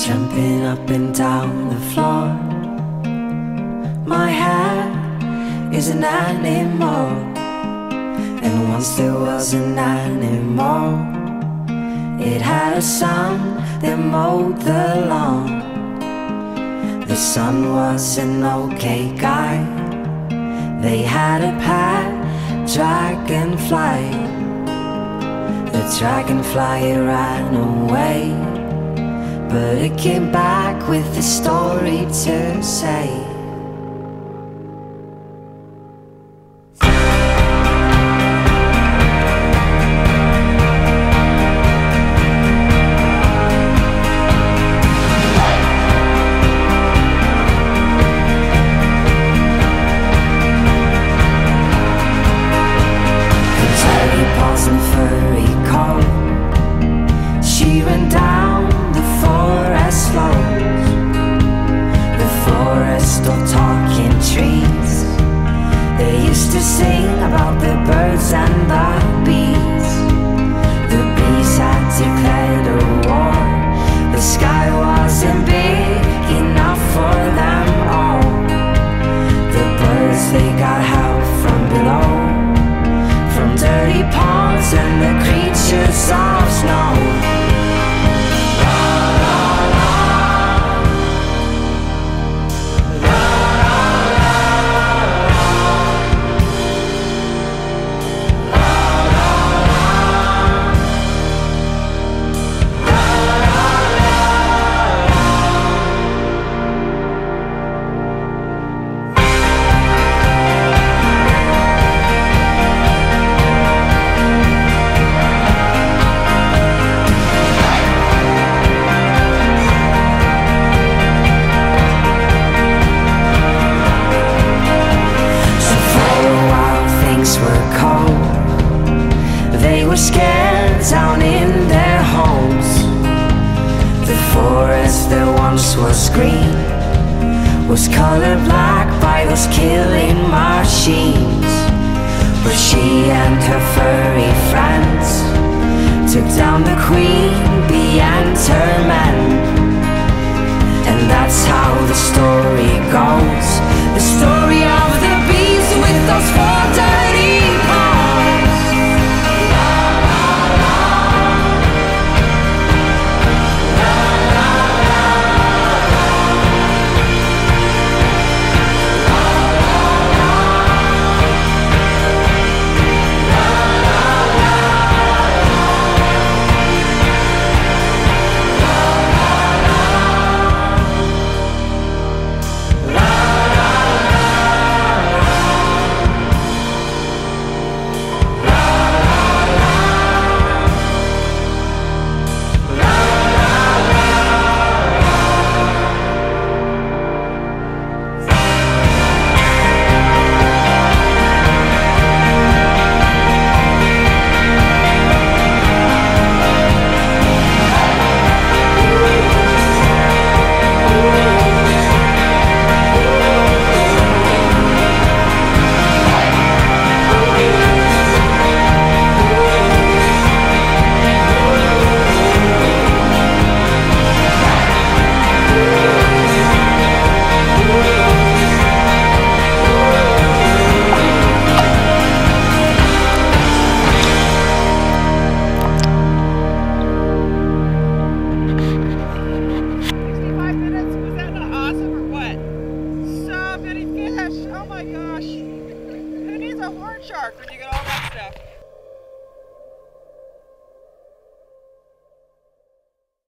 Jumping up and down the floor. My hair is an animal. And once there was an animal It had a son that mowed the lawn. The son was an okay guy. They had a pet dragonfly. The dragonfly ran away. But it came back with a story to say to sing about the birds and the bees, The bees had declared a war. The sky wasn't big enough for them all. The birds, they got help from below. From dirty ponds and the creatures once was green Was colored black by those killing machines. But she and her furry friends Took down the queen, bee and her men. And that's how the a horn shark when you got all that stuff?